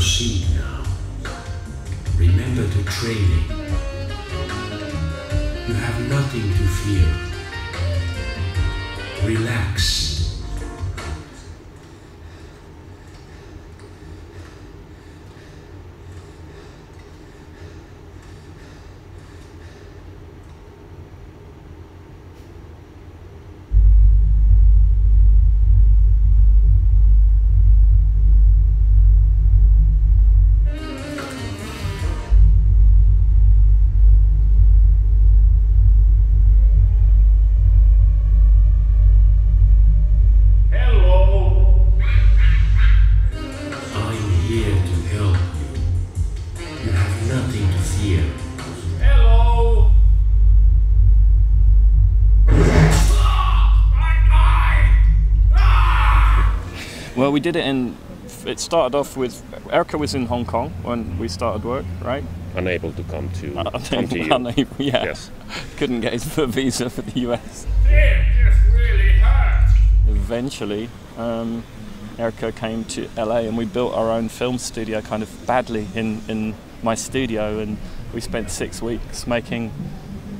proceed now. Remember the training. You have nothing to fear. Relax. Help you. You have nothing to fear. Hello. Well, we did it in. It started off with Erkka was in Hong Kong when we started work, right? unable to come to I come think to you. unable- yeah, Yes. couldn't get his visa for the US. It just really hurt. Eventually, um, Erkka came to LA and we built our own film studio kind of badly in, in my studio and we spent six weeks making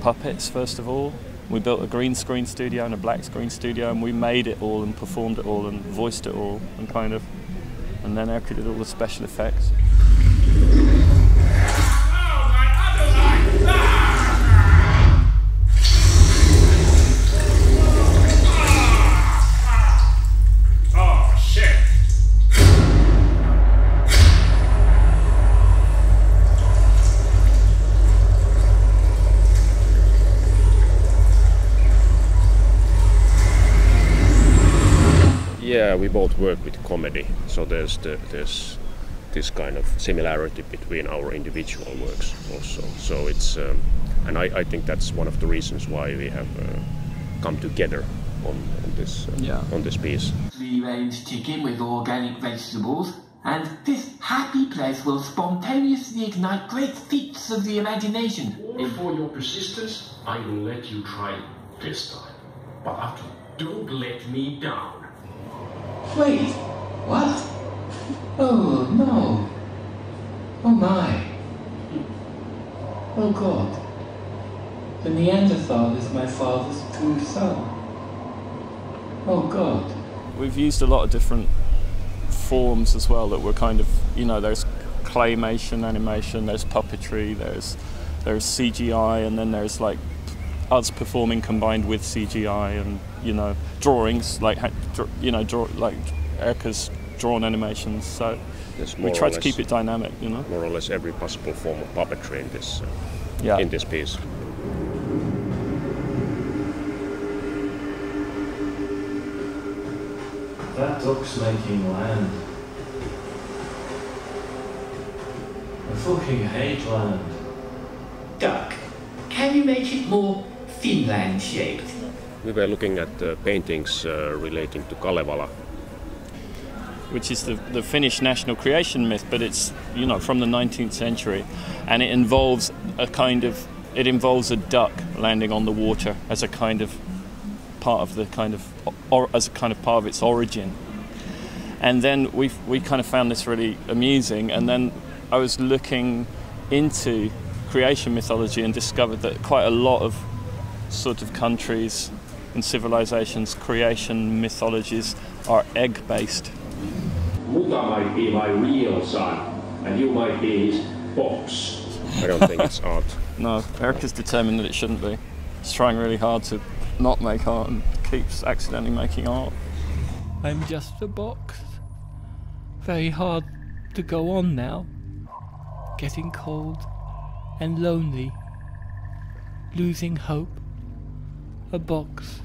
puppets first of all. We built a green screen studio and a black screen studio and we made it all and performed it all and voiced it all and kind of and then Erkka did all the special effects. Yeah, we both work with comedy, so there's the, there's this kind of similarity between our individual works also. So it's um, and I, I think that's one of the reasons why we have uh, come together on, on this uh, Yeah. on this piece. free range chicken with organic vegetables, and this happy place will spontaneously ignite great feats of the imagination. All for your persistence, I will let you try this time. But don't let me down. Wait, what? Oh no. Oh my. Oh God. The Neanderthal is my father's true son. Oh God. We've used a lot of different forms as well that were kind of, you know, there's claymation animation, there's puppetry, there's there's CGI, and then there's like us performing combined with CGI, and you know, drawings like ha- you know, draw like Erkka's drawn animations. So There's we try to less- keep it dynamic, you know. More or less every possible form of puppetry in this uh, Yeah. in this piece. That duck's making land. I fucking hate land. Duck, can you make it more Finland shaped? We were looking at uh, paintings uh, relating to Kalevala. which is the, the Finnish national creation myth, but it's you know from the 19th century, and it involves a kind of it involves a duck landing on the water as a kind of part of the kind of or as a kind of part of its origin. And then we we kind of found this really amusing, and then I was looking into creation mythology and discovered that quite a lot of sort of countries and civilizations creation mythologies are egg based Muta might be my real son, and you might be his box. I don't think it's art. No, Erica's determined that it shouldn't be. She's trying really hard to not make art and keeps accidentally making art. I'm just a box. Very hard to go on now. Getting cold and lonely. Losing hope. A box.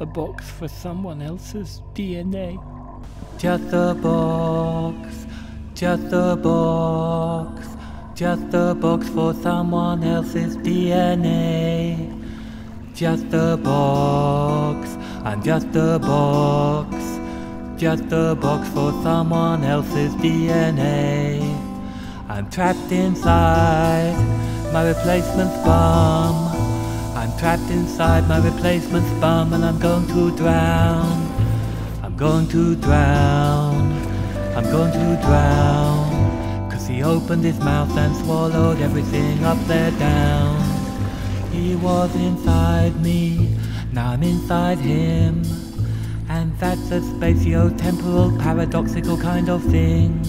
A box for someone else's DNA. Just a box. Just a box. Just a box for someone else's DNA. Just a box. I'm just a box. Just a box for someone else's DNA. I'm trapped inside my replacement's bum. I'm trapped inside my replacement's bum and I'm going to drown. I'm going to drown. I'm going to drown. Cause he opened his mouth and swallowed everything upside down. He was inside me, now I'm inside him. And that's a spatio-temporal paradoxical kind of thing.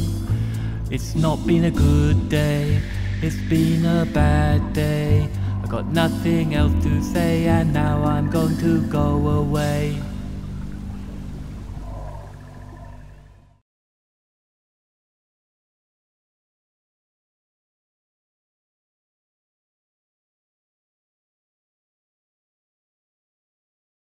It's not been a good day, it's been a bad day. Got nothing else to say and now I'm going to go away.